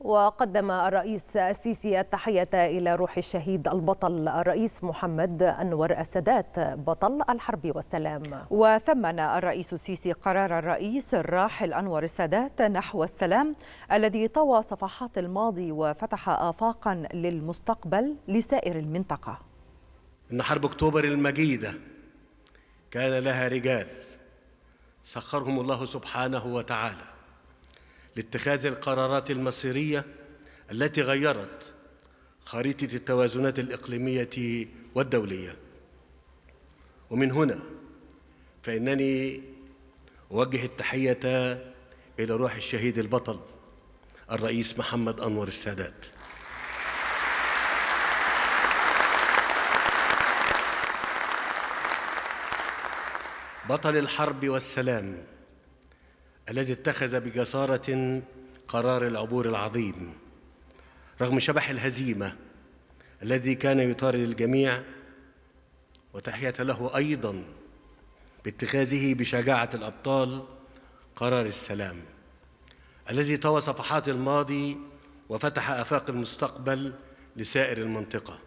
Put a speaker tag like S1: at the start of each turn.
S1: وقدم الرئيس السيسي التحية إلى روح الشهيد البطل الرئيس محمد أنور السادات بطل الحرب والسلام.
S2: وثمن الرئيس السيسي قرار الرئيس الراحل أنور السادات نحو السلام الذي طوى صفحات الماضي وفتح آفاقا للمستقبل لسائر المنطقة.
S3: إن حرب أكتوبر المجيدة كان لها رجال سخرهم الله سبحانه وتعالى. لاتخاذ القرارات المصيرية التي غيرت خريطة التوازنات الإقليمية والدولية. ومن هنا فإنني أوجه التحية إلى روح الشهيد البطل الرئيس محمد أنور السادات. بطل الحرب والسلام الذي اتخذ بجسارة قرار العبور العظيم رغم شبح الهزيمة الذي كان يطارد الجميع وتحية له أيضا باتخاذه بشجاعة الأبطال قرار السلام. الذي طوى صفحات الماضي وفتح آفاق المستقبل لسائر المنطقة.